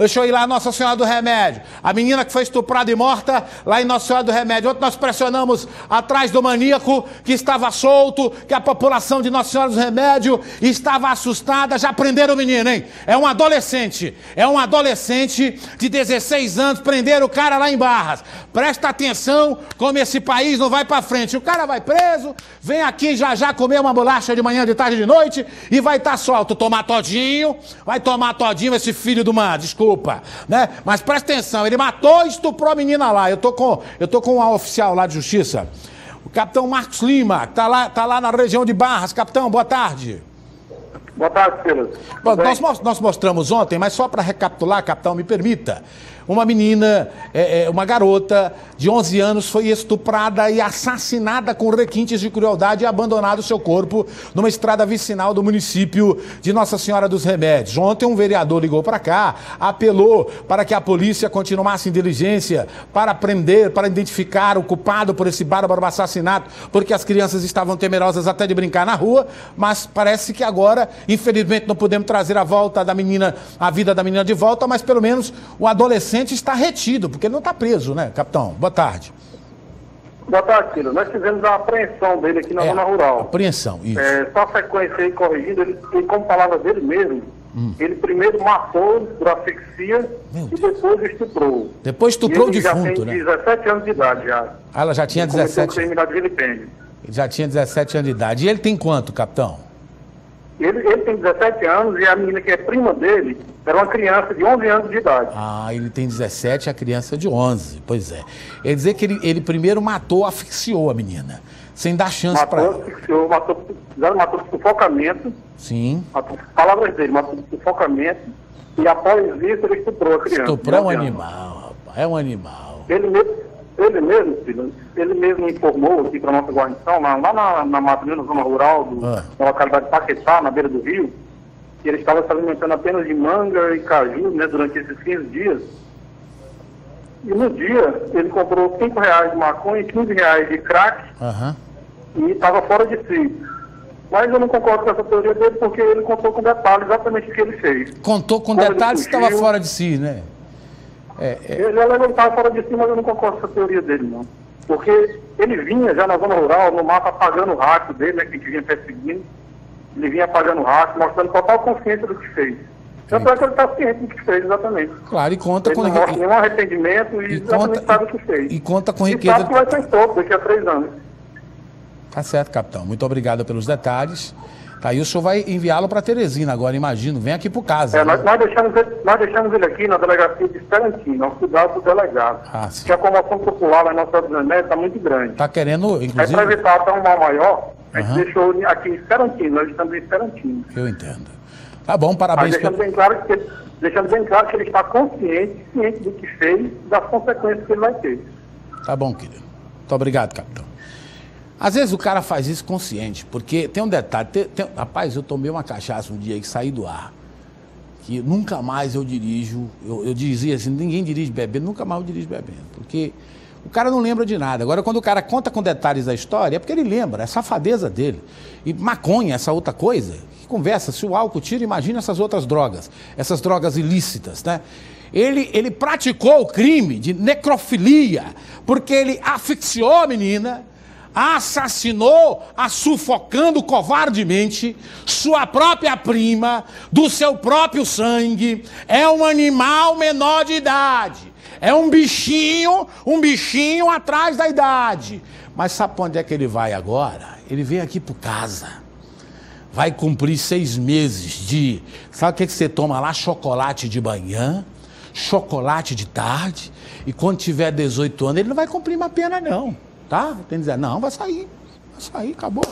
Deixou ir lá Nossa Senhora do Remédio. A menina que foi estuprada e morta lá em Nossa Senhora do Remédio. Ontem nós pressionamos atrás do maníaco que estava solto, que a população de Nossa Senhora do Remédio estava assustada. Já prenderam o menino, hein? É um adolescente. É um adolescente de 16 anos. Prenderam o cara lá em Barras. Presta atenção como esse país não vai para frente. O cara vai preso, vem aqui já já comer uma bolacha de manhã, de tarde, de noite e vai estar tá solto. Tomar todinho, vai tomar todinho esse filho do mar. Desculpa desculpa, né? Mas presta atenção, ele matou e estuprou a menina lá. Eu tô com, eu tô com um oficial lá de justiça, o capitão Marcos Lima, que tá lá, tá lá na região de Barras. Capitão, boa tarde. Boa tarde, Silas. Bom, nós, nós mostramos ontem, mas só para recapitular, capitão, me permita uma menina, é, é, uma garota de 11 anos foi estuprada e assassinada com requintes de crueldade e abandonado seu corpo numa estrada vicinal do município de Nossa Senhora dos Remédios. Ontem um vereador ligou para cá, apelou para que a polícia continuasse em diligência para prender, para identificar o culpado por esse bárbaro assassinato, porque as crianças estavam temerosas até de brincar na rua, mas parece que agora, infelizmente, não podemos trazer a volta da menina, a vida da menina de volta, mas pelo menos o adolescente está retido, porque ele não está preso, né, capitão? Boa tarde. Boa tarde, Ciro. Nós fizemos a apreensão dele aqui na é, zona rural. Apreensão, isso. É, só sequência aí corrigindo, ele, ele como palavra dele mesmo, hum. ele primeiro matou por asfixia e depois estuprou. Depois estuprou o defunto, já tem né? 17 anos de idade já. Ah, ela já tinha ele 17 anos. Ele já tinha 17 anos de idade. E ele tem quanto, capitão? Ele, ele tem 17 anos e a menina que é prima dele era uma criança de 11 anos de idade. Ah, ele tem 17 a criança de 11. Pois é. Quer dizer que ele, ele primeiro matou, asfixiou a menina, sem dar chance para ela. Asfixiou, matou, matou sufocamento. Sim. Matou, palavras dele, matou sufocamento. E após isso ele estuprou a criança. Estuprou é um animal, rapaz. É um animal. Ele mesmo, ele mesmo, filho, ele mesmo informou aqui para nossa guarnição, lá, lá na, na na zona rural, do, ah. na localidade de Paquetá, na beira do rio, que ele estava se alimentando apenas de manga e caju, né, durante esses 15 dias. E no dia, ele comprou 5 reais de maconha e 15 reais de crack uhum. e estava fora de si. Mas eu não concordo com essa teoria dele porque ele contou com detalhes exatamente o que ele fez. Contou com Como detalhes que estava fora de si, né? É, é... Ele estava fora de si, mas eu não concordo com essa teoria dele, não. Porque ele vinha já na zona rural, no mapa, apagando o rastro dele, né, que a gente vinha perseguindo ele vinha apagando o rastro, mostrando total consciência do que fez. Tanto é que ele está ciente do que fez, exatamente. Claro, e conta ele com... Ele não mostra nenhum arrependimento e, e conta, sabe o que fez. E conta com riqueza... E sabe que vai ser topo daqui a três anos. Tá certo, capitão. Muito obrigado pelos detalhes. Aí o senhor vai enviá-lo para Teresina agora, imagino. Vem aqui para casa. É, né? nós, nós, deixamos ele, nós deixamos ele aqui na delegacia de Esperantino, ao cuidado do delegado. Ah. Que a comoção popular na nossa remédio está muito grande. Está querendo, inclusive... É para evitar até um mal maior, a gente uhum. deixou aqui em Esperantino, nós estamos em Esperantino. Eu entendo. Tá bom, parabéns. Mas deixando, bem claro que, deixando bem claro que ele está consciente, ciente do que fez, das consequências que ele vai ter. Tá bom, querido. Muito obrigado, capitão. Às vezes o cara faz isso consciente, porque tem um detalhe. Tem, tem, rapaz, eu tomei uma cachaça um dia e saí do ar. Que nunca mais eu dirijo. Eu, eu dizia assim: ninguém dirige bebendo, nunca mais eu dirijo bebendo. Porque o cara não lembra de nada. Agora, quando o cara conta com detalhes da história, é porque ele lembra, é safadeza dele. E maconha, essa outra coisa, que conversa, se o álcool tira, imagina essas outras drogas, essas drogas ilícitas, né? Ele, ele praticou o crime de necrofilia, porque ele asfixiou a menina, assassinou, a sufocando covardemente sua própria prima, do seu próprio sangue, é um animal menor de idade. É um bichinho, um bichinho atrás da idade. Mas sabe para onde é que ele vai agora? Ele vem aqui para casa. Vai cumprir seis meses de. Sabe o que, que você toma lá? Chocolate de manhã, chocolate de tarde. E quando tiver 18 anos, ele não vai cumprir uma pena, não. Tá? Tem que dizer, não, vai sair. Vai sair, acabou.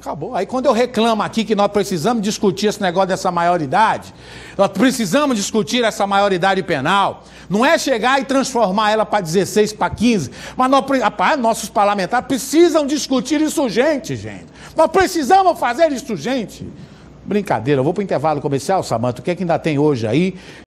Acabou. Aí quando eu reclamo aqui que nós precisamos discutir esse negócio dessa maioridade, nós precisamos discutir essa maioridade penal, não é chegar e transformar ela para 16, para 15, mas nós, rapaz, nossos parlamentares precisam discutir isso gente, gente. Nós precisamos fazer isso gente. Brincadeira, eu vou para o intervalo comercial, Samanta, o que é que ainda tem hoje aí?